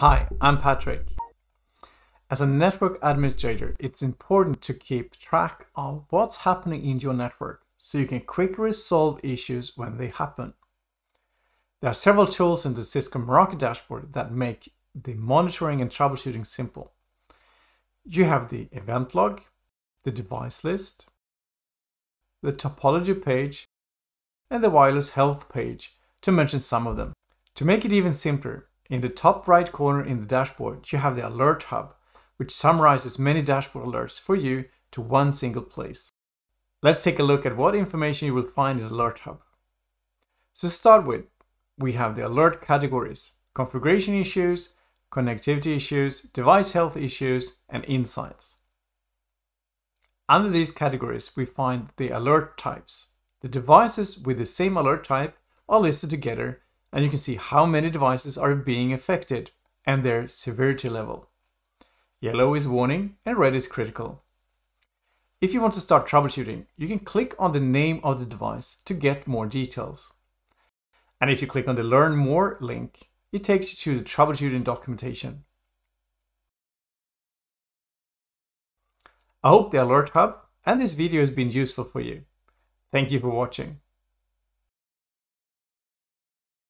Hi, I'm Patrick. As a network administrator, it's important to keep track of what's happening in your network so you can quickly resolve issues when they happen. There are several tools in the Cisco Meraki dashboard that make the monitoring and troubleshooting simple. You have the event log, the device list, the topology page, and the wireless health page, to mention some of them. To make it even simpler, in the top right corner in the dashboard, you have the Alert Hub, which summarizes many dashboard alerts for you to one single place. Let's take a look at what information you will find in Alert Hub. To start with, we have the alert categories, configuration issues, connectivity issues, device health issues, and insights. Under these categories, we find the alert types. The devices with the same alert type are listed together and you can see how many devices are being affected and their severity level. Yellow is warning and red is critical. If you want to start troubleshooting, you can click on the name of the device to get more details. And if you click on the Learn More link, it takes you to the troubleshooting documentation. I hope the Alert Hub and this video has been useful for you. Thank you for watching.